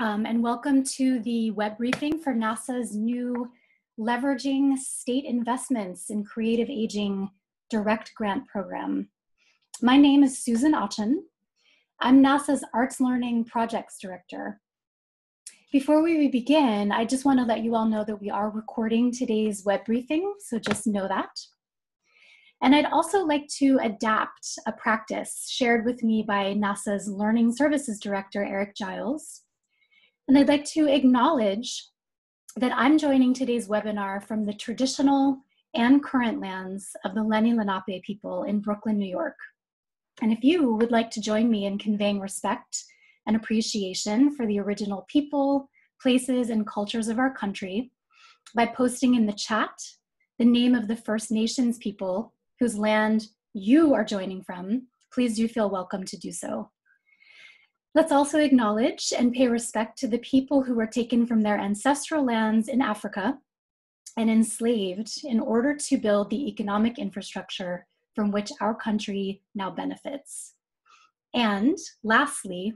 um, and welcome to the web briefing for NASAA's new Leveraging State Investments in Creative Aging Direct Grant Program. My name is Susan Auchen. I'm NASAA's Arts Learning Projects Director. Before we begin, I just want to let you all know that we are recording today's web briefing, so just know that. And I'd also like to adapt a practice shared with me by NASAA's Learning Services Director, Eric Giles, and I'd like to acknowledge that I'm joining today's webinar from the traditional and current lands of the Lenni Lenape people in Brooklyn, New York. And if you would like to join me in conveying respect and appreciation for the original people, places, and cultures of our country by posting in the chat the name of the First Nations people whose land you are joining from, please do feel welcome to do so. Let's also acknowledge and pay respect to the people who were taken from their ancestral lands in Africa and enslaved in order to build the economic infrastructure from which our country now benefits. And lastly,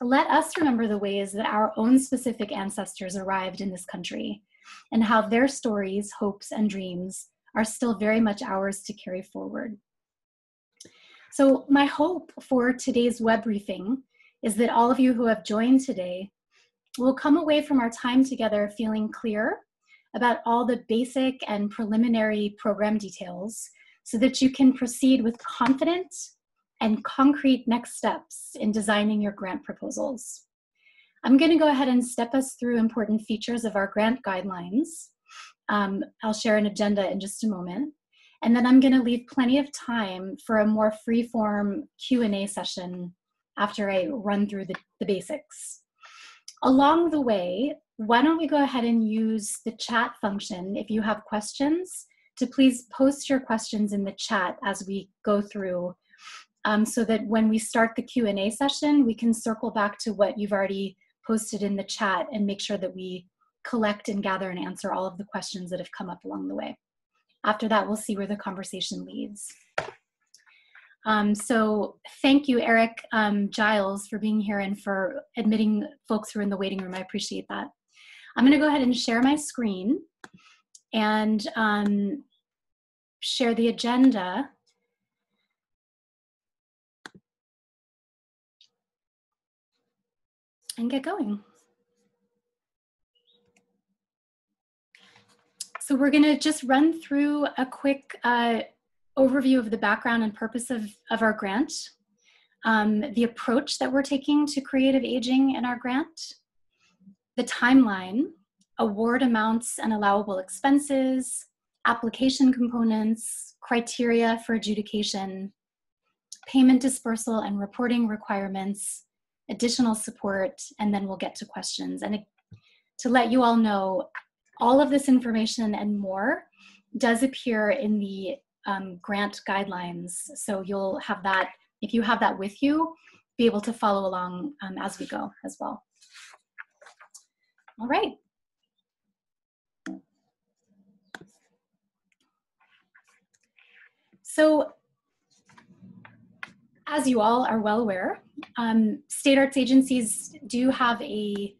let us remember the ways that our own specific ancestors arrived in this country and how their stories, hopes, and dreams are still very much ours to carry forward. So, my hope for today's web briefing is that all of you who have joined today will come away from our time together feeling clear about all the basic and preliminary program details so that you can proceed with confident and concrete next steps in designing your grant proposals. I'm going to go ahead and step us through important features of our grant guidelines. Um, I'll share an agenda in just a moment. And then I'm going to leave plenty of time for a more free-form Q&A session after I run through the, the basics. Along the way, why don't we go ahead and use the chat function if you have questions to please post your questions in the chat as we go through um, so that when we start the Q&A session, we can circle back to what you've already posted in the chat and make sure that we collect and gather and answer all of the questions that have come up along the way. After that, we'll see where the conversation leads. Um, so thank you, Eric um, Giles, for being here and for admitting folks who are in the waiting room. I appreciate that. I'm going to go ahead and share my screen and um, share the agenda. And get going. So we're going to just run through a quick uh, overview of the background and purpose of, of our grant, um, the approach that we're taking to creative aging in our grant, the timeline, award amounts and allowable expenses, application components, criteria for adjudication, payment dispersal and reporting requirements, additional support, and then we'll get to questions. And to let you all know, all of this information and more does appear in the um, grant guidelines. So you'll have that, if you have that with you, be able to follow along um, as we go as well. All right. So as you all are well aware, um, state arts agencies do have a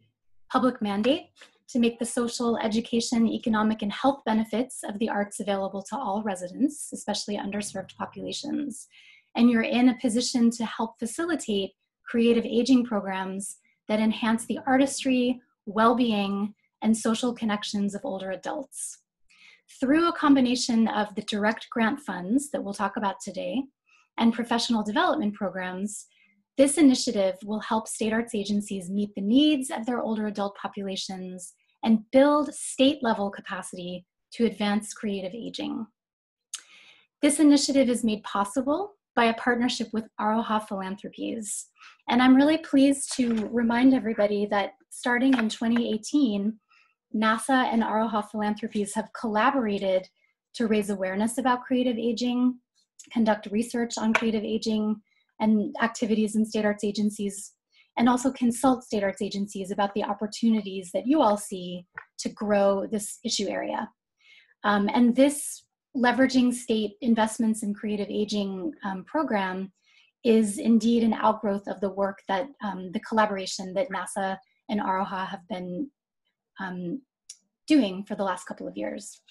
public mandate to make the social, education, economic, and health benefits of the arts available to all residents, especially underserved populations. And you're in a position to help facilitate creative aging programs that enhance the artistry, well-being, and social connections of older adults. Through a combination of the direct grant funds that we'll talk about today and professional development programs, this initiative will help state arts agencies meet the needs of their older adult populations and build state level capacity to advance creative aging. This initiative is made possible by a partnership with Aroha Philanthropies. And I'm really pleased to remind everybody that starting in 2018, NASAA and Aroha Philanthropies have collaborated to raise awareness about creative aging, conduct research on creative aging, and activities in state arts agencies, and also consult state arts agencies about the opportunities that you all see to grow this issue area. Um, and this leveraging state investments in creative aging um, program is indeed an outgrowth of the work that um, the collaboration that NASAA and Aroha have been um, doing for the last couple of years.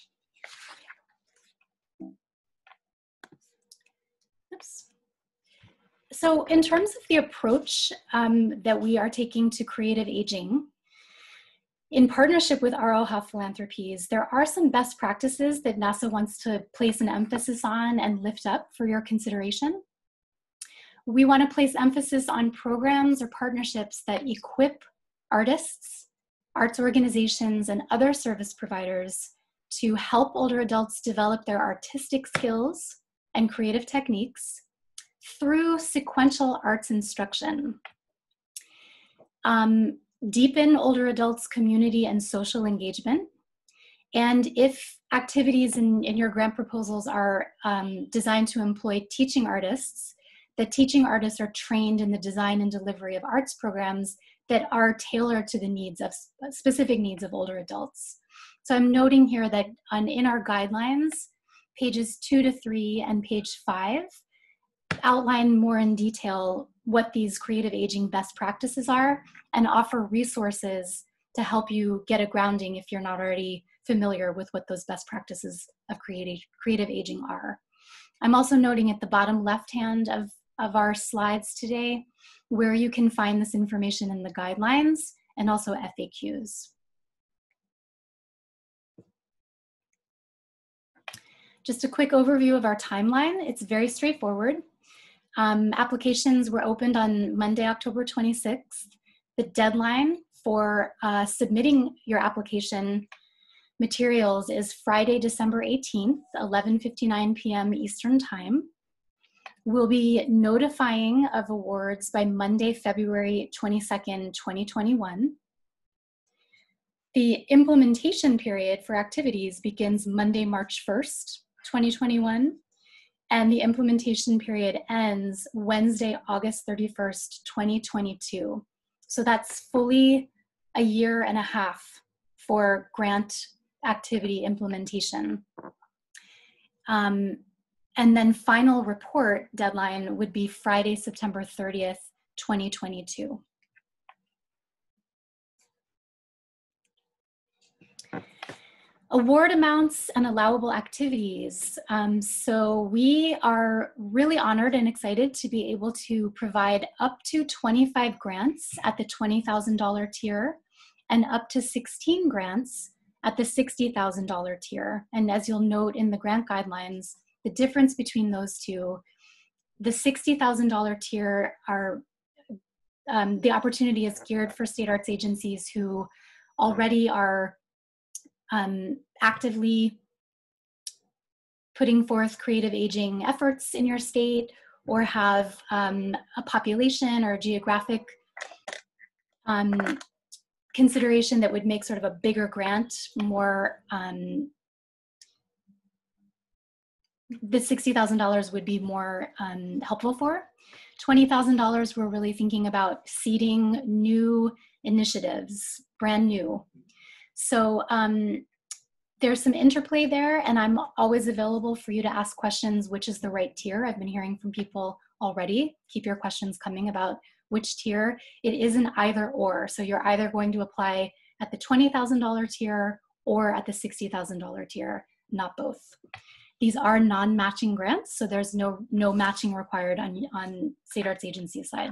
So in terms of the approach um, that we are taking to creative aging, in partnership with Aroha Philanthropies, there are some best practices that NASAA wants to place an emphasis on and lift up for your consideration. We want to place emphasis on programs or partnerships that equip artists, arts organizations, and other service providers to help older adults develop their artistic skills and creative techniques through sequential arts instruction. Um, deepen older adults' community and social engagement. And if activities in, in your grant proposals are um, designed to employ teaching artists, that teaching artists are trained in the design and delivery of arts programs that are tailored to the needs of specific needs of older adults. So I'm noting here that on, in our guidelines, pages two to three and page five outline more in detail what these creative aging best practices are and offer resources to help you get a grounding if you're not already familiar with what those best practices of creative, creative aging are. I'm also noting at the bottom left hand of, of our slides today where you can find this information in the guidelines and also FAQs. Just a quick overview of our timeline. It's very straightforward. Um, applications were opened on Monday, October 26th. The deadline for uh, submitting your application materials is Friday, December 18th, 11.59 p.m. Eastern Time. We'll be notifying of awards by Monday, February 22nd, 2021. The implementation period for activities begins Monday, March 1st, 2021, and the implementation period ends Wednesday, August 31st, 2022. So that's fully a year and a half for grant activity implementation. Um, and then final report deadline would be Friday, September 30th, 2022. Award amounts and allowable activities. Um, so we are really honored and excited to be able to provide up to 25 grants at the $20,000 tier and up to 16 grants at the $60,000 tier. And as you'll note in the grant guidelines, the difference between those two, the $60,000 tier are um, the opportunity is geared for state arts agencies who already are um, actively putting forth creative aging efforts in your state or have um, a population or geographic um, consideration that would make sort of a bigger grant more um, the $60,000 would be more um, helpful for. $20,000 we're really thinking about seeding new initiatives, brand new. So um, there's some interplay there, and I'm always available for you to ask questions which is the right tier. I've been hearing from people already. Keep your questions coming about which tier. It is an either or. So you're either going to apply at the $20,000 tier or at the $60,000 tier, not both. These are non-matching grants, so there's no, no matching required on, on State Arts Agency side.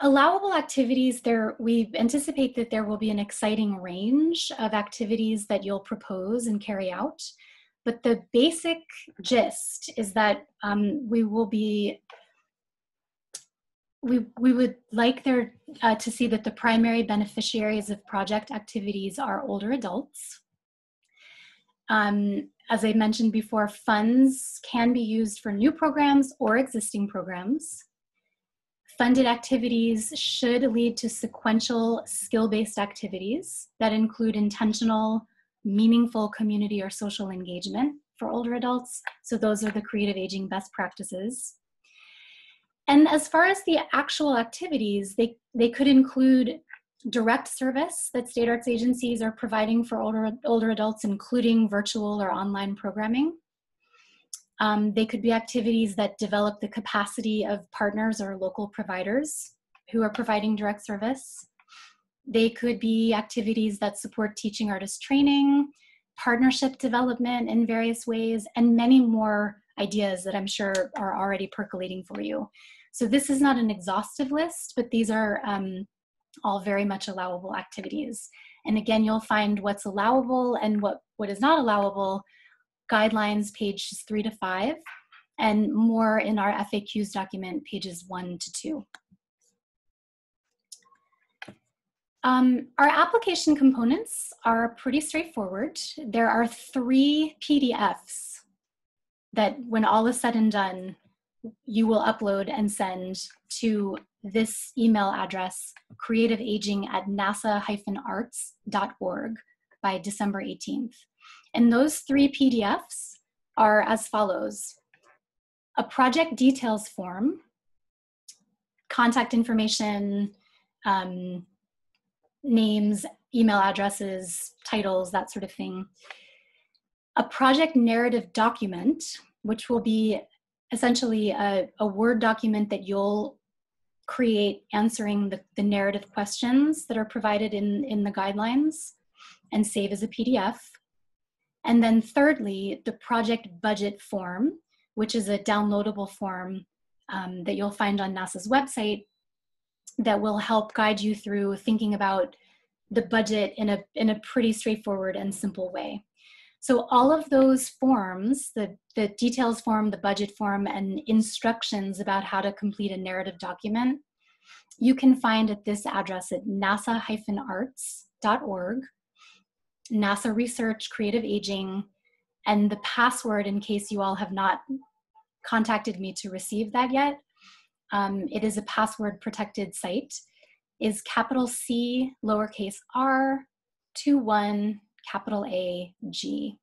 Allowable activities, there we anticipate that there will be an exciting range of activities that you'll propose and carry out. But the basic gist is that um, we will be we, we would like there uh, to see that the primary beneficiaries of project activities are older adults. Um, as I mentioned before, funds can be used for new programs or existing programs. Funded activities should lead to sequential skill-based activities that include intentional, meaningful community or social engagement for older adults. So those are the creative aging best practices. And as far as the actual activities, they, they could include direct service that state arts agencies are providing for older, older adults, including virtual or online programming. Um, they could be activities that develop the capacity of partners or local providers who are providing direct service. They could be activities that support teaching artist training, partnership development in various ways, and many more ideas that I'm sure are already percolating for you. So this is not an exhaustive list, but these are um, all very much allowable activities. And again, you'll find what's allowable and what, what is not allowable guidelines pages three to five and more in our FAQs document pages one to two. Um, our application components are pretty straightforward. There are three PDFs that when all is said and done, you will upload and send to this email address, creativeaging at nasaa-arts.org by December 18th. And those three PDFs are as follows. A project details form, contact information, um, names, email addresses, titles, that sort of thing. A project narrative document, which will be essentially a, a Word document that you'll create answering the, the narrative questions that are provided in, in the guidelines and save as a PDF. And then thirdly, the project budget form, which is a downloadable form um, that you'll find on NASAA's website that will help guide you through thinking about the budget in a, in a pretty straightforward and simple way. So all of those forms, the, the details form, the budget form, and instructions about how to complete a narrative document, you can find at this address at nasaa-arts.org, NASAA Research Creative Aging, and the password in case you all have not contacted me to receive that yet. Um, it is a password protected site, is capital C, lowercase r, 21 capital A, G.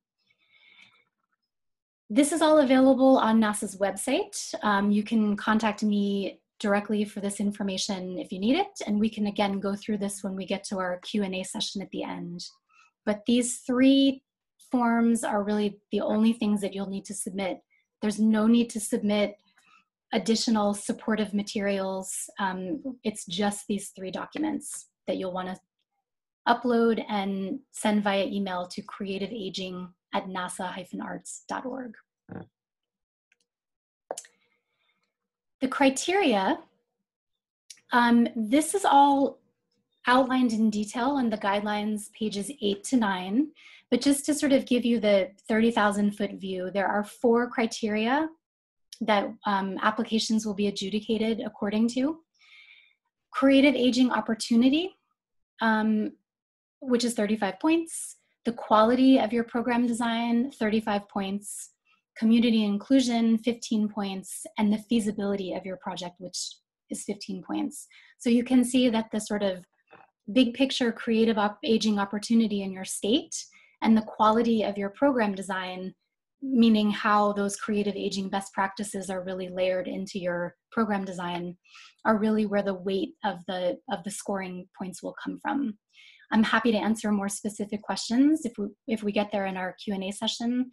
This is all available on NASAA's website. Um, you can contact me directly for this information if you need it, and we can again go through this when we get to our Q&A session at the end. But these three forms are really the only things that you'll need to submit. There's no need to submit additional supportive materials. Um, it's just these three documents that you'll want to upload and send via email to creativeaging at nasaa-arts.org. The criteria, um, this is all outlined in detail on the guidelines pages eight to nine, but just to sort of give you the 30,000 foot view, there are four criteria that um, applications will be adjudicated according to. Creative aging opportunity, um, which is 35 points. The quality of your program design, 35 points. Community inclusion, 15 points. And the feasibility of your project, which is 15 points. So you can see that the sort of big picture creative op aging opportunity in your state and the quality of your program design meaning how those creative aging best practices are really layered into your program design are really where the weight of the of the scoring points will come from I'm happy to answer more specific questions if we, if we get there in our Q&A session.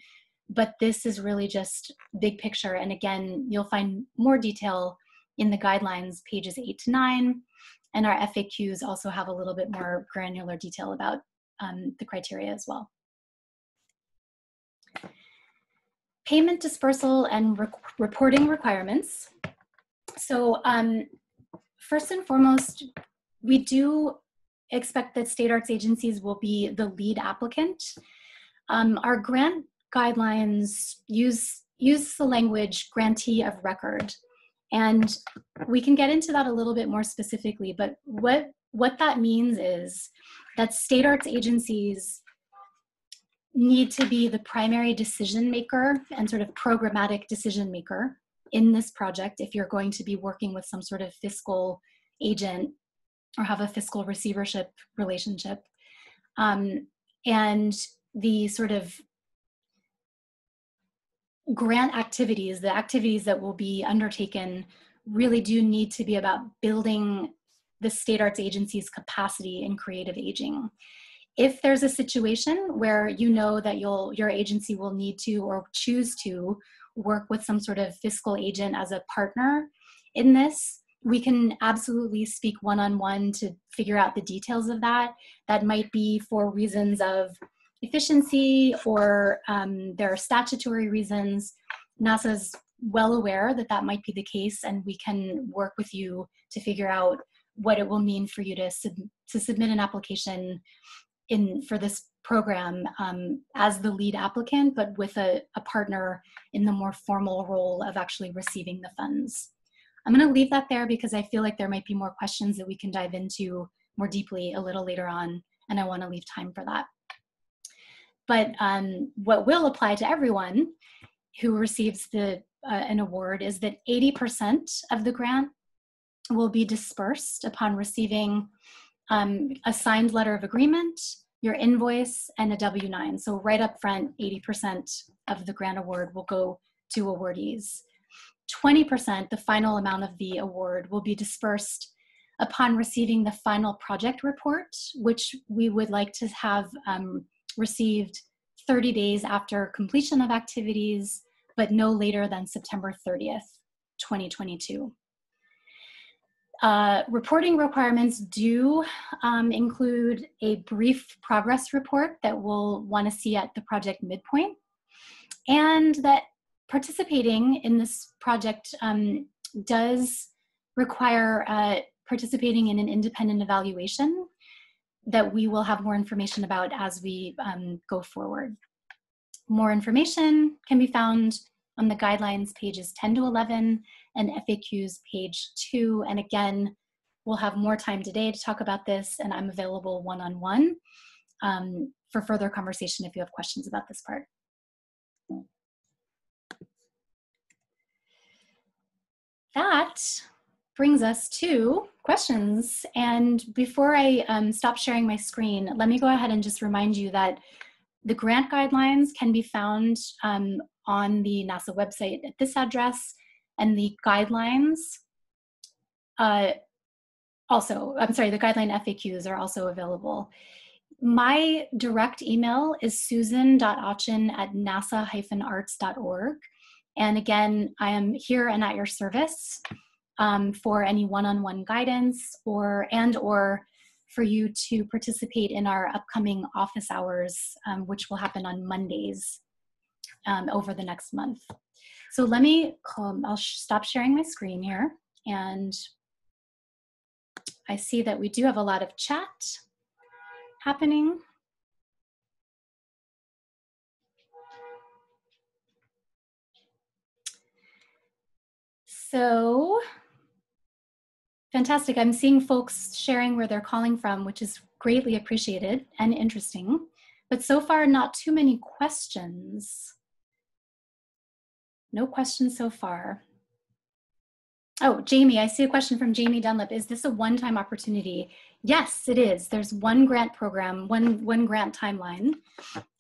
But this is really just big picture. And again, you'll find more detail in the guidelines, pages eight to nine. And our FAQs also have a little bit more granular detail about um, the criteria as well. Payment dispersal and re reporting requirements. So um, first and foremost, we do expect that state arts agencies will be the lead applicant. Um, our grant guidelines use, use the language grantee of record. And we can get into that a little bit more specifically, but what, what that means is that state arts agencies need to be the primary decision maker and sort of programmatic decision maker in this project if you're going to be working with some sort of fiscal agent or have a fiscal receivership relationship. Um, and the sort of grant activities, the activities that will be undertaken, really do need to be about building the state arts agency's capacity in creative aging. If there's a situation where you know that you'll, your agency will need to or choose to work with some sort of fiscal agent as a partner in this, we can absolutely speak one on one to figure out the details of that. That might be for reasons of efficiency or um, there are statutory reasons. NASAA's well aware that that might be the case, and we can work with you to figure out what it will mean for you to, sub- to submit an application in for this program um, as the lead applicant, but with a, a partner in the more formal role of actually receiving the funds. I'm going to leave that there because I feel like there might be more questions that we can dive into more deeply a little later on, and I want to leave time for that. But um, what will apply to everyone who receives the uh, an award is that 80% of the grant will be dispersed upon receiving um, a signed letter of agreement, your invoice, and a W-9. So right up front, 80% of the grant award will go to awardees. 20%, the final amount of the award, will be dispersed upon receiving the final project report, which we would like to have um, received 30 days after completion of activities, but no later than September 30th, 2022. Uh, reporting requirements do um, include a brief progress report that we'll want to see at the project midpoint, and that participating in this project um, does require uh, participating in an independent evaluation that we will have more information about as we um, go forward. More information can be found on the guidelines pages 10 to 11 and FAQs page 2. And again, we'll have more time today to talk about this, and I'm available one on one for further conversation if you have questions about this part. That brings us to questions. And before I um, stop sharing my screen, let me go ahead and just remind you that the grant guidelines can be found um, on the NASAA website at this address, and the guidelines uh, also, I'm sorry, the guideline FAQs are also available. My direct email is susan.ochen at nasaa-arts.org. And again, I am here and at your service um, for any one-on-one guidance or and or for you to participate in our upcoming office hours, um, which will happen on Mondays um, over the next month. So let me, um, I'll sh stop sharing my screen here. And I see that we do have a lot of chat happening. So fantastic. I'm seeing folks sharing where they're calling from, which is greatly appreciated and interesting. But so far, not too many questions. No questions so far. Oh, Jamie, I see a question from Jamie Dunlap. Is this a one-time opportunity? Yes, it is. There's one grant program, one one grant timeline.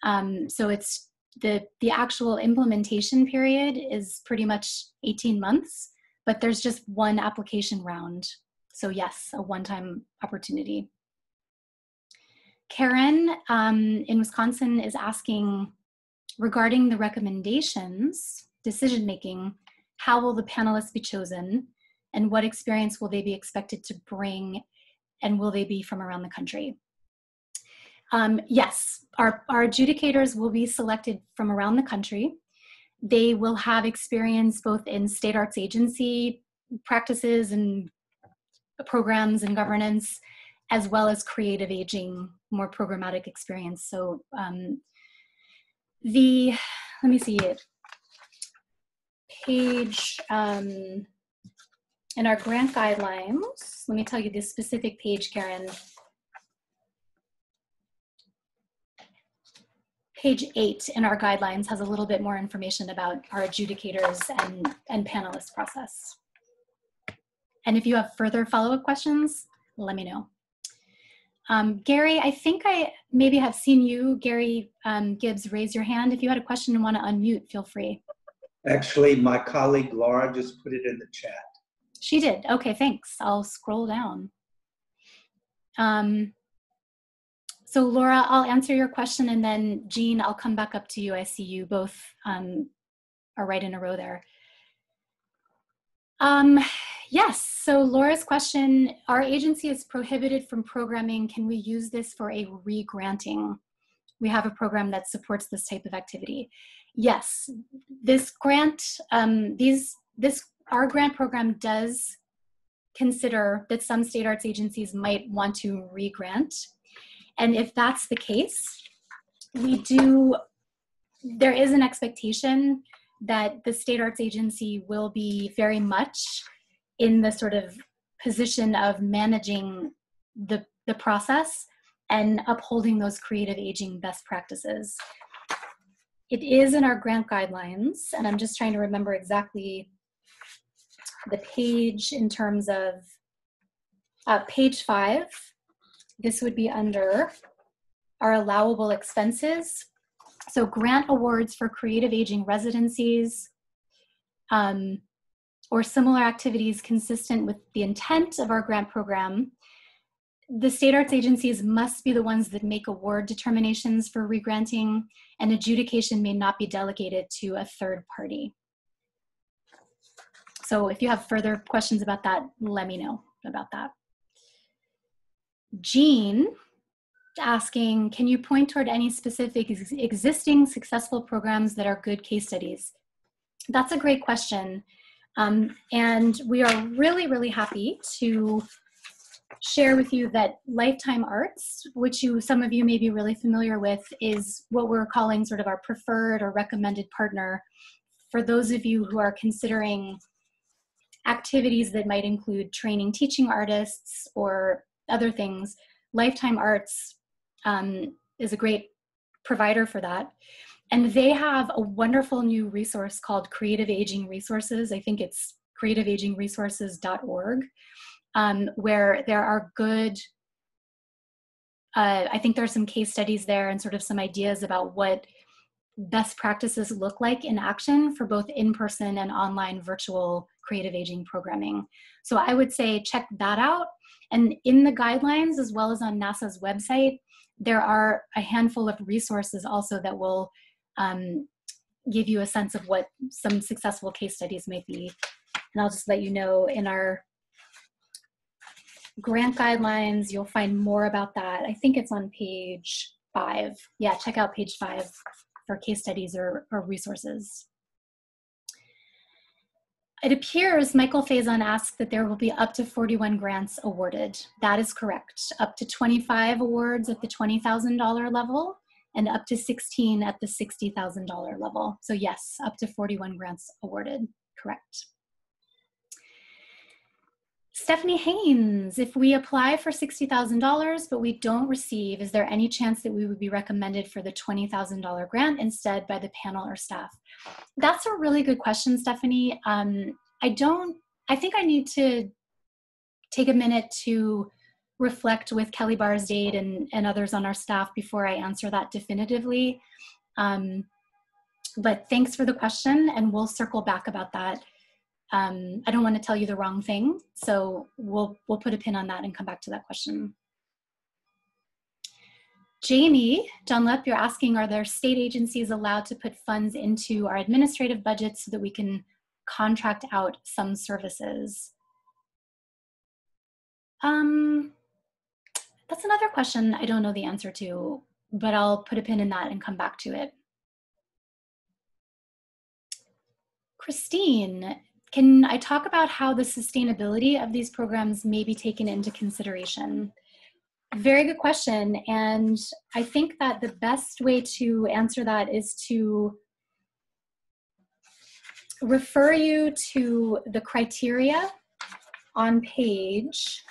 Um, so it's the the actual implementation period is pretty much 18 months but there's just one application round. So yes, a one-time opportunity. Karen um, in Wisconsin is asking regarding the recommendations, decision making, how will the panelists be chosen and what experience will they be expected to bring and will they be from around the country? Um, yes, our, our adjudicators will be selected from around the country. They will have experience both in state arts agency practices and programs and governance, as well as creative aging, more programmatic experience. So um, the, let me see it, page, um, in our grant guidelines, let me tell you the specific page, Karen, page eight in our guidelines has a little bit more information about our adjudicators and, and panelist process. And if you have further follow-up questions, let me know. Um, Gary, I think I maybe have seen you, Gary um, Gibbs, raise your hand. If you had a question and want to unmute, feel free. Actually, my colleague Laura just put it in the chat. She did. Okay, thanks. I'll scroll down. Um, so Laura, I'll answer your question and then Jean, I'll come back up to you. I see you both um, are right in a row there. Um, Yes, so Laura's question, our agency is prohibited from programming. Can we use this for a re-granting? We have a program that supports this type of activity. Yes, this grant, um, these, this, our grant program does consider that some state arts agencies might want to re-grant. And if that's the case, we do, there is an expectation that the state arts agency will be very much in the sort of position of managing the, the process and upholding those creative aging best practices. It is in our grant guidelines, and I'm just trying to remember exactly the page in terms of uh, page five. This would be under our allowable expenses. So grant awards for creative aging residencies, um, or similar activities consistent with the intent of our grant program, the state arts agencies must be the ones that make award determinations for regranting, and adjudication may not be delegated to a third party. So if you have further questions about that, let me know about that. Jean asking, can you point toward any specific ex existing successful programs that are good case studies? That's a great question. Um, and we are really, really happy to share with you that Lifetime Arts, which you some of you may be really familiar with, is what we're calling sort of our preferred or recommended partner for those of you who are considering activities that might include training teaching artists or other things. Lifetime Arts um, is a great provider for that. And they have a wonderful new resource called Creative Aging Resources. I think it's creativeagingresources.org, um, where there are good, uh, I think there are some case studies there and sort of some ideas about what best practices look like in action for both in-person and online virtual creative aging programming. So I would say check that out. And in the guidelines, as well as on NASAA's website, there are a handful of resources also that will um, give you a sense of what some successful case studies may be. And I'll just let you know in our grant guidelines, you'll find more about that. I think it's on page five. Yeah, check out page five for case studies or, or resources. It appears Michael Faison asked that there will be up to 41 grants awarded. That is correct. Up to 25 awards at the $20,000 level and up to 16 at the $60,000 level. So yes, up to 41 grants awarded, correct. Stephanie Haynes, if we apply for $60,000 but we don't receive, is there any chance that we would be recommended for the $20,000 grant instead by the panel or staff? That's a really good question, Stephanie. Um, I don't, I think I need to take a minute to reflect with Kelly Barsdate and, and others on our staff before I answer that definitively. Um, but thanks for the question and we'll circle back about that. Um, I don't want to tell you the wrong thing, so we'll, we'll put a pin on that and come back to that question. Jamie Dunlap, you're asking, are there state agencies allowed to put funds into our administrative budget so that we can contract out some services? Um, that's another question I don't know the answer to, but I'll put a pin in that and come back to it. Christine, can I talk about how the sustainability of these programs may be taken into consideration? Very good question. And I think that the best way to answer that is to refer you to the criteria on page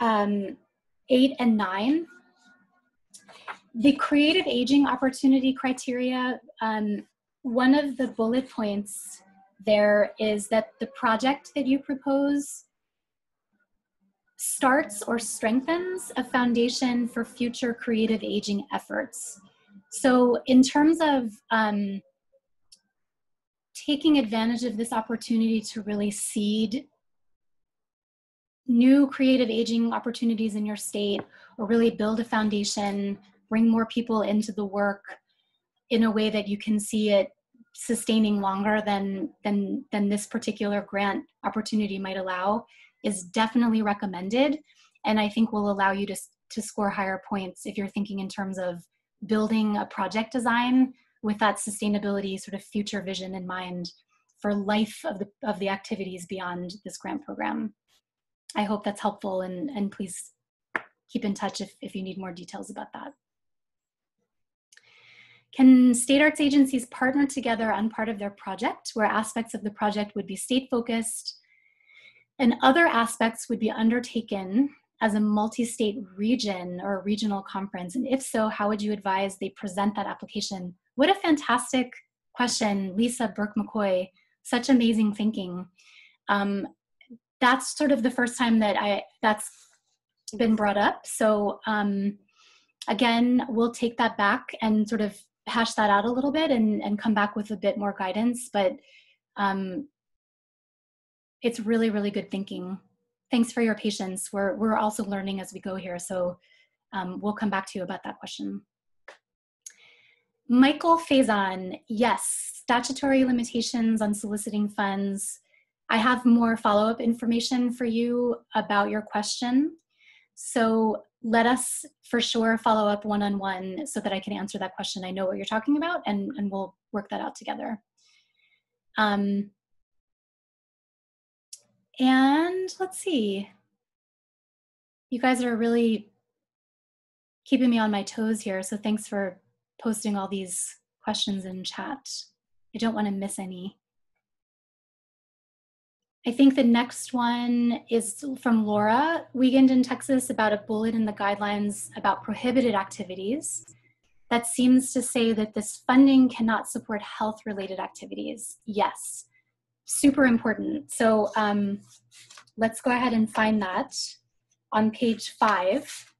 um, eight and nine. The creative aging opportunity criteria, um, one of the bullet points there is that the project that you propose starts or strengthens a foundation for future creative aging efforts. So in terms of um, taking advantage of this opportunity to really seed new creative aging opportunities in your state or really build a foundation, bring more people into the work in a way that you can see it sustaining longer than than than this particular grant opportunity might allow is definitely recommended. And i think will allow you to to score higher points if you're thinking in terms of building a project design with that sustainability sort of future vision in mind for life of the of the activities beyond this grant program. I hope that's helpful and and please keep in touch if, if you need more details about that can state arts agencies partner together on part of their project where aspects of the project would be state focused and other aspects would be undertaken as a multi-state region or a regional conference? And if so, how would you advise they present that application? What a fantastic question, Lisa Burke McCoy. Such amazing thinking. Um, that's sort of the first time that I that's been brought up. So um, again, we'll take that back and sort of hash that out a little bit and, and come back with a bit more guidance. But um, it's really, really good thinking thanks for your patience. We're, we're also learning as we go here, so um, we'll come back to you about that question. Michael Faison, yes, statutory limitations on soliciting funds. I have more follow-up information for you about your question. So let us for sure follow up one-on-one so that I can answer that question. I know what you're talking about and, and we'll work that out together. Um, and let's see. You guys are really keeping me on my toes here. So thanks for posting all these questions in chat. I don't want to miss any. I think the next one is from Laura Wiegand in Texas about a bullet in the guidelines about prohibited activities that seems to say that this funding cannot support health related activities. Yes, super important. So um, let's go ahead and find that on page five.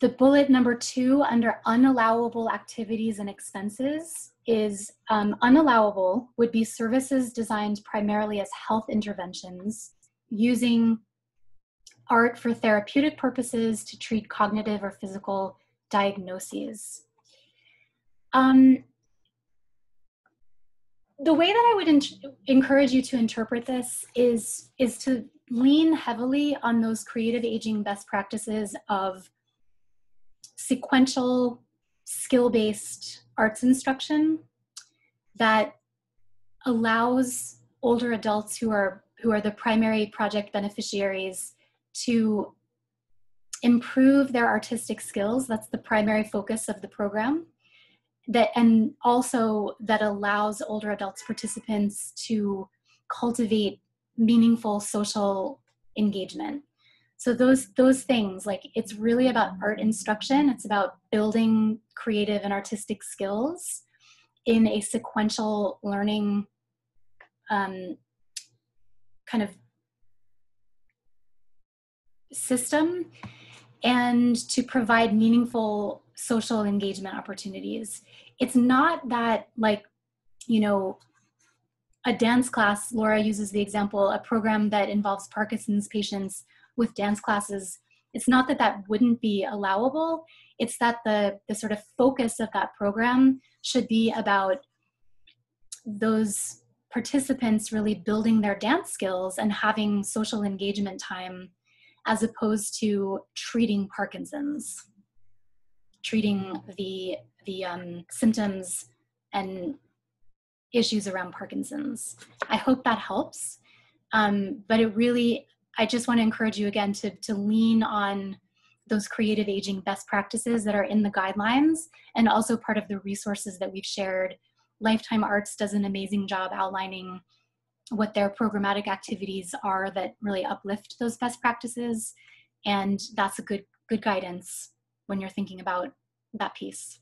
The bullet number two under unallowable activities and expenses is um, unallowable would be services designed primarily as health interventions using art for therapeutic purposes to treat cognitive or physical diagnoses. Um, the way that I would encourage you to interpret this is is to lean heavily on those creative aging best practices of sequential skill-based arts instruction that allows older adults who are who are the primary project beneficiaries to improve their artistic skills. That's the primary focus of the program. That and also that allows older adults participants to cultivate meaningful social engagement so those those things like it's really about art instruction it's about building creative and artistic skills in a sequential learning um, kind of system and to provide meaningful social engagement opportunities. It's not that, like, you know, a dance class, Laura uses the example, a program that involves Parkinson's patients with dance classes. It's not that that wouldn't be allowable. It's that the, the sort of focus of that program should be about those participants really building their dance skills and having social engagement time as opposed to treating Parkinson's treating the the um, symptoms and issues around Parkinson's. I hope that helps. Um, but it really, I just want to encourage you again to, to lean on those creative aging best practices that are in the guidelines and also part of the resources that we've shared. Lifetime Arts does an amazing job outlining what their programmatic activities are that really uplift those best practices. And that's a good, good guidance when you're thinking about that piece.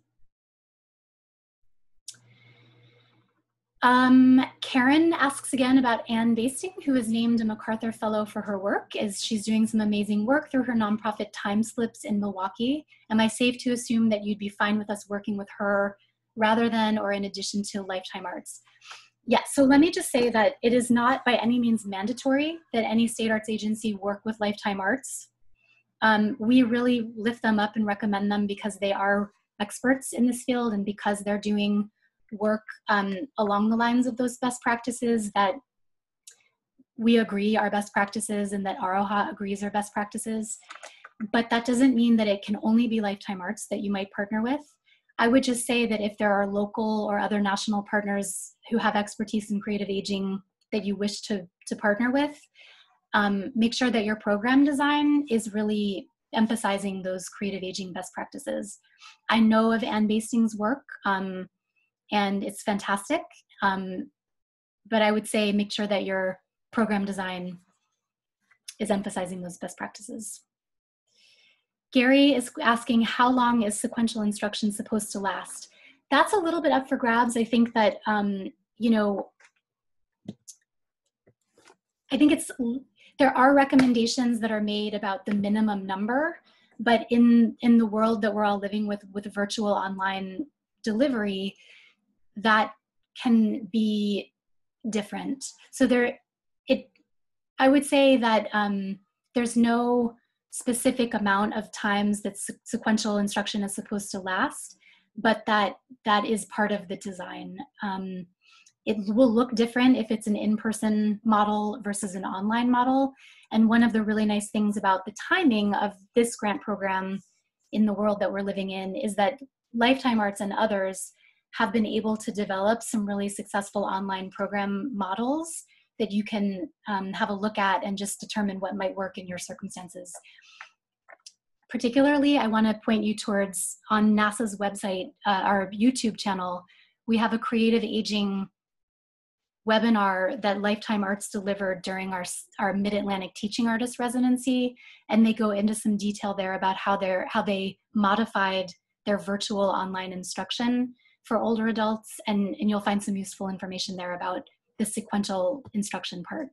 Um, Karen asks again about Anne Basting, who is named a MacArthur Fellow for her work, as she's doing some amazing work through her nonprofit TimeSlips in Milwaukee. Am I safe to assume that you'd be fine with us working with her rather than or in addition to Lifetime Arts? Yeah, so let me just say that it is not by any means mandatory that any state arts agency work with Lifetime Arts um, we really lift them up and recommend them because they are experts in this field and because they're doing work um, along the lines of those best practices that we agree are best practices and that Aroha agrees are best practices. But that doesn't mean that it can only be Lifetime Arts that you might partner with. I would just say that if there are local or other national partners who have expertise in creative aging that you wish to, to partner with, um, make sure that your program design is really emphasizing those creative aging best practices. I know of Anne Basting's work, um, and it's fantastic. Um, but I would say make sure that your program design is emphasizing those best practices. Gary is asking how long is sequential instruction supposed to last? That's a little bit up for grabs. I think that, um, you know, I think it's, there are recommendations that are made about the minimum number, but in, in the world that we're all living with, with virtual online delivery, that can be different. So there, it, I would say that um, there's no specific amount of times that se- sequential instruction is supposed to last, but that that is part of the design. Um, it will look different if it's an in-person model versus an online model. And one of the really nice things about the timing of this grant program in the world that we're living in is that Lifetime Arts and others have been able to develop some really successful online program models that you can um, have a look at and just determine what might work in your circumstances. Particularly, I want to point you towards on NASAA's website, uh, our YouTube channel, we have a creative aging webinar that Lifetime Arts delivered during our, our Mid-Atlantic Teaching Artist residency. And they go into some detail there about how, they're, how they modified their virtual online instruction for older adults. And, and you'll find some useful information there about the sequential instruction part.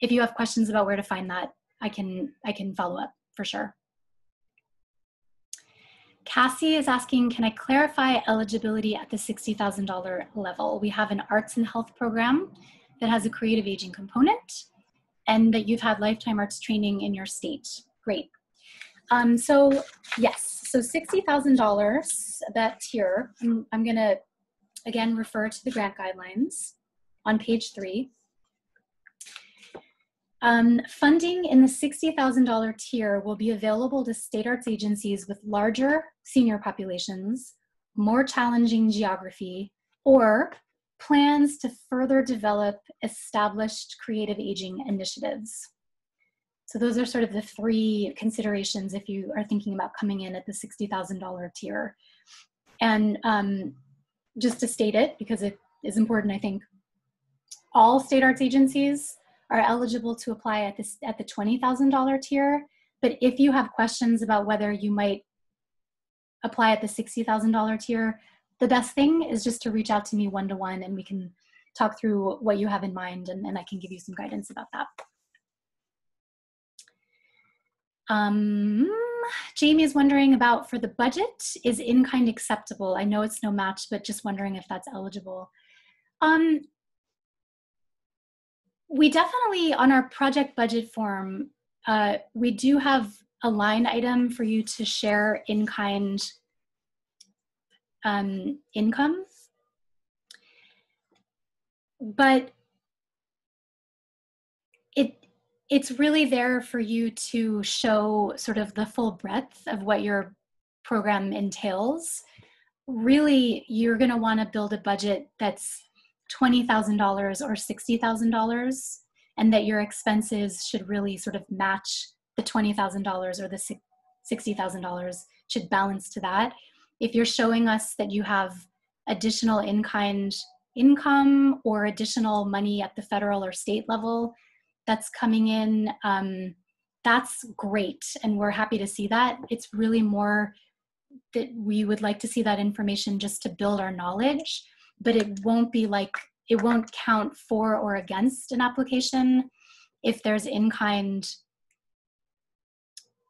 If you have questions about where to find that, I can, I can follow up for sure. Cassie is asking, can I clarify eligibility at the $60,000 level? We have an arts and health program that has a creative aging component and that you've had lifetime arts training in your state. Great. Um, so yes, so $60,000, that tier, I'm, I'm gonna again refer to the grant guidelines on page three. Um, funding in the $60,000 tier will be available to state arts agencies with larger senior populations, more challenging geography, or plans to further develop established creative aging initiatives. So those are sort of the three considerations if you are thinking about coming in at the $60,000 tier. And um, just to state it, because it is important, I think, all state arts agencies are eligible to apply at this at the $20,000 tier. But if you have questions about whether you might apply at the $60,000 tier, the best thing is just to reach out to me one to one and we can talk through what you have in mind and, and I can give you some guidance about that. Um, Jamie is wondering about for the budget, is in-kind acceptable? I know it's no match, but just wondering if that's eligible. Um, we definitely, on our project budget form, uh, we do have a line item for you to share in-kind um, income. But it it's really there for you to show sort of the full breadth of what your program entails. Really, you're going to want to build a budget that's $20,000 or $60,000 and that your expenses should really sort of match the $20,000 or the $60,000 should balance to that. If you're showing us that you have additional in-kind income or additional money at the federal or state level that's coming in, um, that's great. And we're happy to see that. It's really more that we would like to see that information just to build our knowledge but it won't be like it won't count for or against an application if there's in kind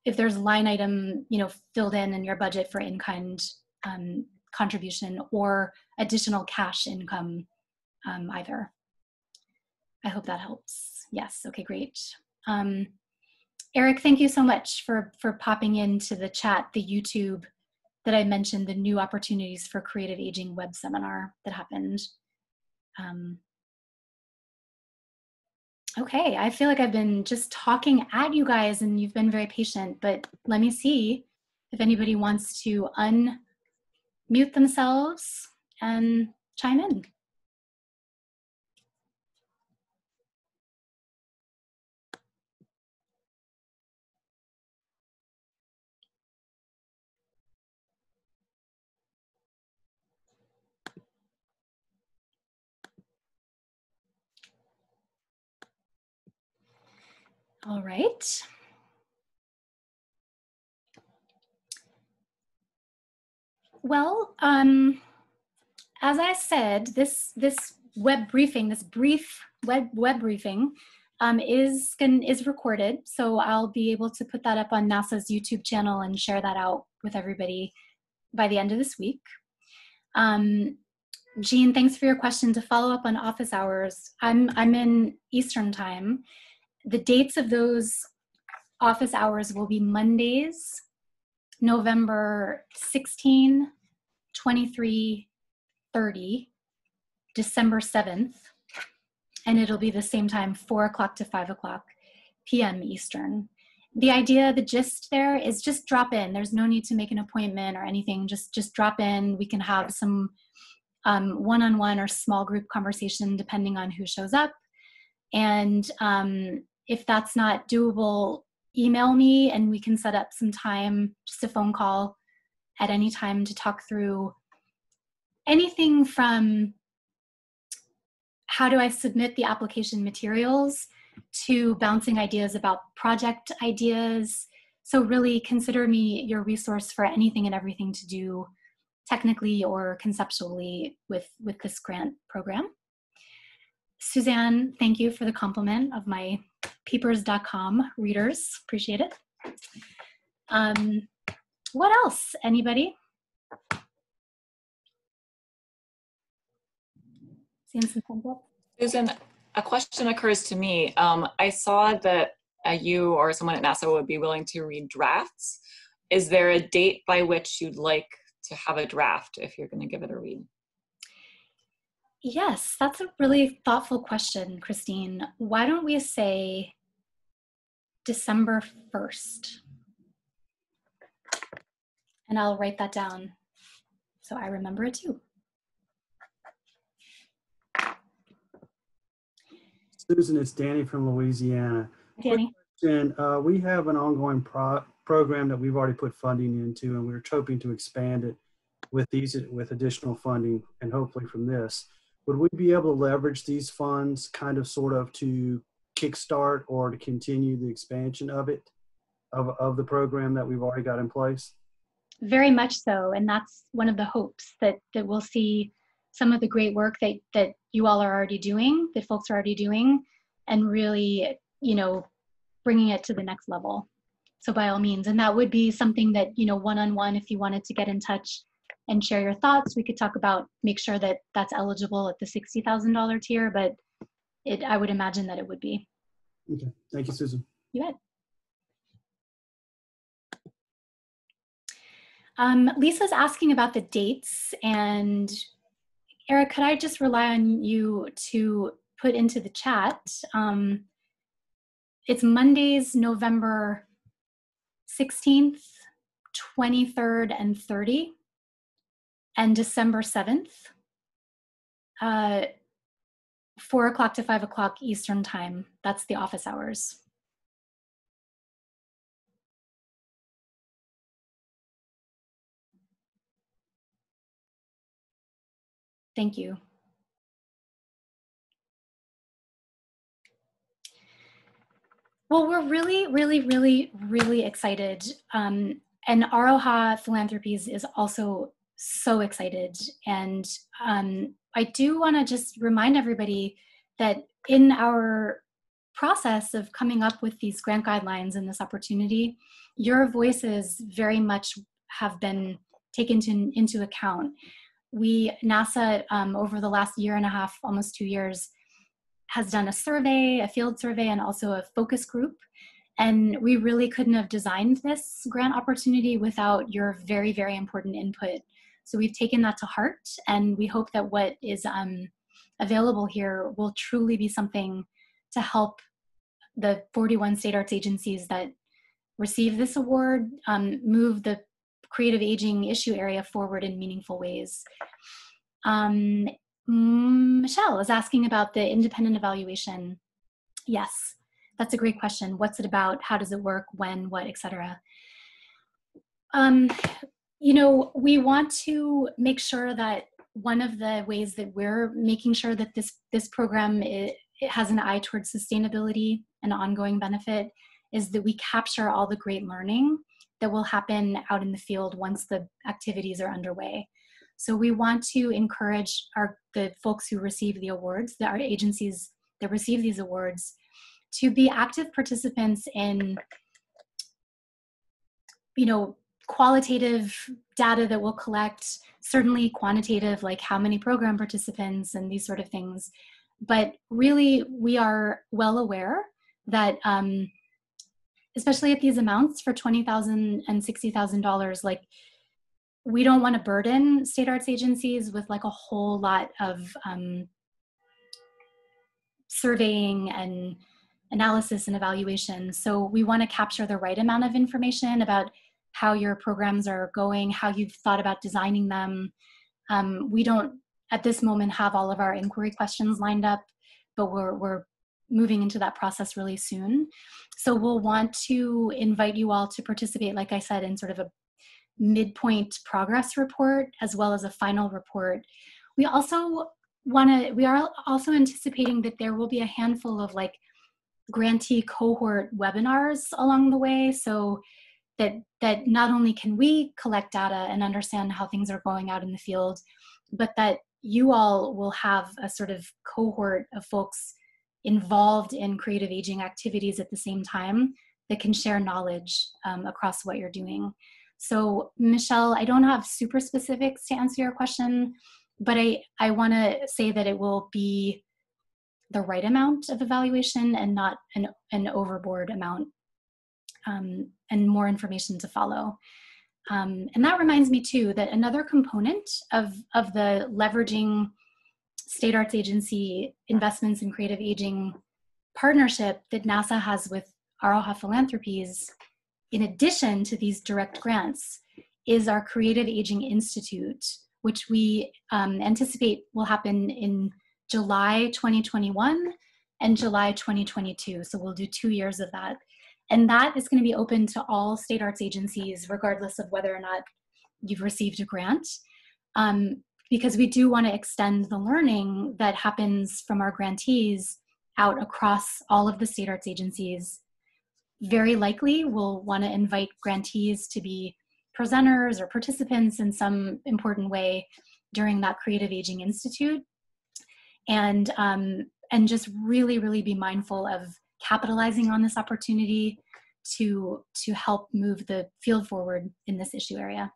if there's line item you know filled in in your budget for in kind um, contribution or additional cash income um, either i hope that helps yes okay great um, eric thank you so much for for popping into the chat the youtube that I mentioned the new opportunities for creative aging web seminar that happened. Um, okay, I feel like I've been just talking at you guys and you've been very patient, but let me see if anybody wants to unmute themselves and chime in. All right. Well, um, as I said, this this web briefing, this brief web web briefing, um, is can, is recorded. So I'll be able to put that up on NASAA's YouTube channel and share that out with everybody by the end of this week. Um, Jean, thanks for your question. To follow up on office hours, I'm I'm in Eastern time, the dates of those office hours will be Mondays, November 16, 23, 30, December 7th, and it'll be the same time, 4 o'clock to 5 o'clock p.m. Eastern. The idea, the gist there is just drop in. There's no need to make an appointment or anything. Just just drop in. We can have some um, one-on-one or small group conversation depending on who shows up. And um, if that's not doable, email me and we can set up some time, just a phone call at any time to talk through anything from how do I submit the application materials to bouncing ideas about project ideas. So, really consider me your resource for anything and everything to do technically or conceptually with, with this grant program. Suzanne, thank you for the compliment of my peepers.com readers. Appreciate it. Um, what else? Anybody? Seeing some thumbs up? Susan, a question occurs to me. Um, I saw that uh, you or someone at NASAA would be willing to read drafts. Is there a date by which you'd like to have a draft if you're going to give it a read? Yes, that's a really thoughtful question, Christine. Why don't we say December 1st? And I'll write that down so I remember it too. Susan, it's Danny from Louisiana. Danny. And uh, we have an ongoing pro program that we've already put funding into, and we're hoping to expand it with these with additional funding, and hopefully from this would we be able to leverage these funds kind of sort of to kickstart or to continue the expansion of it of, of the program that we've already got in place? Very much so and that's one of the hopes that that we'll see some of the great work that that you all are already doing that folks are already doing and really you know bringing it to the next level. So by all means and that would be something that you know one on one if you wanted to get in touch and share your thoughts. We could talk about make sure that that's eligible at the $60,000 tier, but it, I would imagine that it would be. Okay, thank you, Susan. You bet. Um, Lisa's asking about the dates and Eric, could I just rely on you to put into the chat? Um, it's Mondays, November 16th, 23rd, and 30 and December 7th, uh, 4 o'clock to 5 o'clock Eastern Time. That's the office hours. Thank you. Well, we're really, really, really, really excited. Um, and Aroha Philanthropies is also so excited. And um, I do want to just remind everybody that in our process of coming up with these grant guidelines and this opportunity, your voices very much have been taken to, into account. We, NASAA, um, over the last year and a half, almost two years, has done a survey, a field survey, and also a focus group. And we really couldn't have designed this grant opportunity without your very, very important input. So we've taken that to heart, and we hope that what is um, available here will truly be something to help the 41 state arts agencies that receive this award um, move the creative aging issue area forward in meaningful ways. Um, Michelle is asking about the independent evaluation. Yes, that's a great question. What's it about? How does it work? When? What? Etc. Um, you know, we want to make sure that one of the ways that we're making sure that this this program it, it has an eye towards sustainability and ongoing benefit is that we capture all the great learning that will happen out in the field once the activities are underway. So we want to encourage our the folks who receive the awards, the our agencies that receive these awards, to be active participants in you know qualitative data that we'll collect certainly quantitative like how many program participants and these sort of things. But really we are well aware that um, especially at these amounts for $20000 and $60000 like we don't want to burden state arts agencies with like a whole lot of um, surveying and analysis and evaluation. So we want to capture the right amount of information about how your programs are going, how you've thought about designing them. Um, we don't at this moment have all of our inquiry questions lined up, but we're, we're moving into that process really soon. So we'll want to invite you all to participate, like I said, in sort of a midpoint progress report as well as a final report. We also want to, we are also anticipating that there will be a handful of like grantee cohort webinars along the way. So that that not only can we collect data and understand how things are going out in the field, but that you all will have a sort of cohort of folks involved in creative aging activities at the same time that can share knowledge um, across what you're doing. So, Michelle, I don't have super specifics to answer your question, but I, I want to say that it will be the right amount of evaluation and not an, an overboard amount um, and more information to follow. Um, and that reminds me too that another component of, of the leveraging state arts agency investments in creative aging partnership that NASAA has with Aroha Philanthropies, in addition to these direct grants, is our Creative Aging Institute, which we um, anticipate will happen in July 2021 and July 2022. So we'll do two years of that. And that is going to be open to all state arts agencies, regardless of whether or not you've received a grant. Um, because we do want to extend the learning that happens from our grantees out across all of the state arts agencies. Very likely, we'll want to invite grantees to be presenters or participants in some important way during that Creative Aging Institute. And, um, and just really, really be mindful of capitalizing on this opportunity to to help move the field forward in this issue area.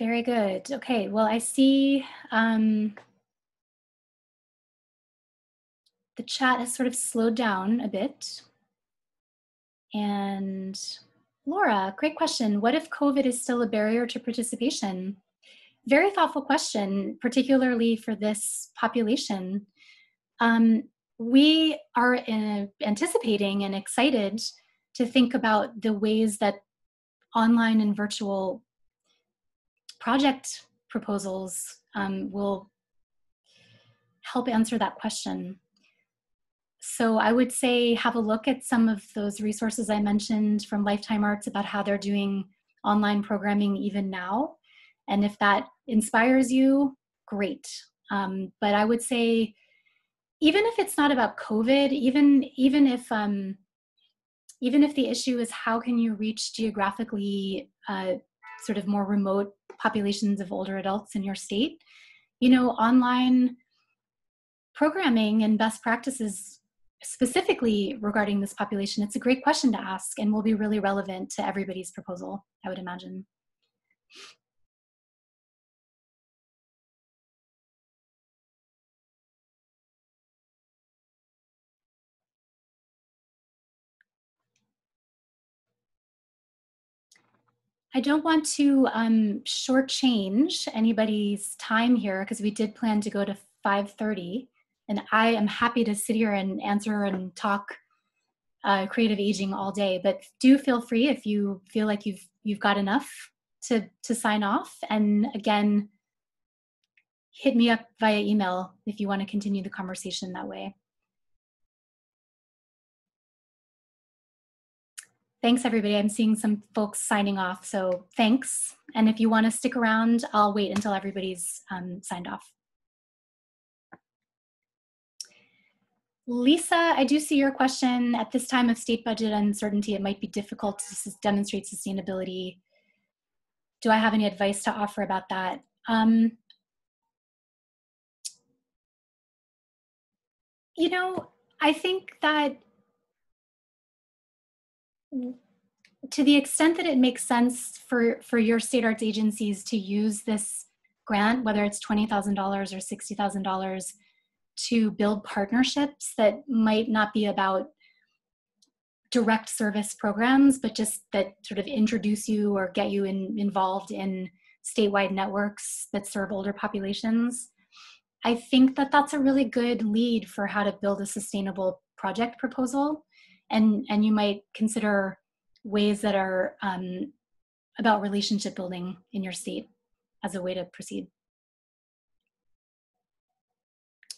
Very good. Okay, well, I see um, the chat has sort of slowed down a bit. And Laura, great question. What if COVID is still a barrier to participation? Very thoughtful question, particularly for this population. Um, we are in, anticipating and excited to think about the ways that online and virtual project proposals um, will help answer that question so I would say have a look at some of those resources I mentioned from Lifetime Arts about how they're doing online programming even now. And if that inspires you, great. Um, but I would say, even if it's not about COVID, even even if um, even if the issue is how can you reach geographically uh, sort of more remote populations of older adults in your state, you know, online programming and best practices specifically regarding this population, it's a great question to ask and will be really relevant to everybody's proposal, I would imagine. I don't want to um, shortchange anybody's time here because we did plan to go to 5.30 and I am happy to sit here and answer and talk uh, creative aging all day, but do feel free if you feel like you've, you've got enough to, to sign off. And again, hit me up via email if you want to continue the conversation that way. Thanks, everybody. I'm seeing some folks signing off, so thanks. And if you want to stick around, I'll wait until everybody's um, signed off. Lisa, I do see your question. At this time of state budget uncertainty, it might be difficult to demonstrate sustainability. Do I have any advice to offer about that? Um, you know, I think that to the extent that it makes sense for, for your state arts agencies to use this grant, whether it's $20,000 or $60,000, to build partnerships that might not be about direct service programs, but just that sort of introduce you or get you in, involved in statewide networks that serve older populations. I think that that's a really good lead for how to build a sustainable project proposal and and you might consider ways that are um, about relationship building in your state as a way to proceed.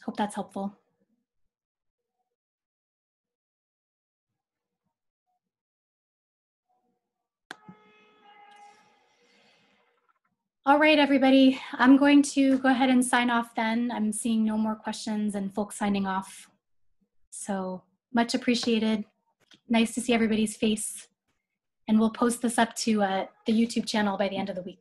Hope that's helpful. All right, everybody. I'm going to go ahead and sign off then. I'm seeing no more questions and folks signing off. So much appreciated nice to see everybody's face. And we'll post this up to uh, the YouTube channel by the end of the week.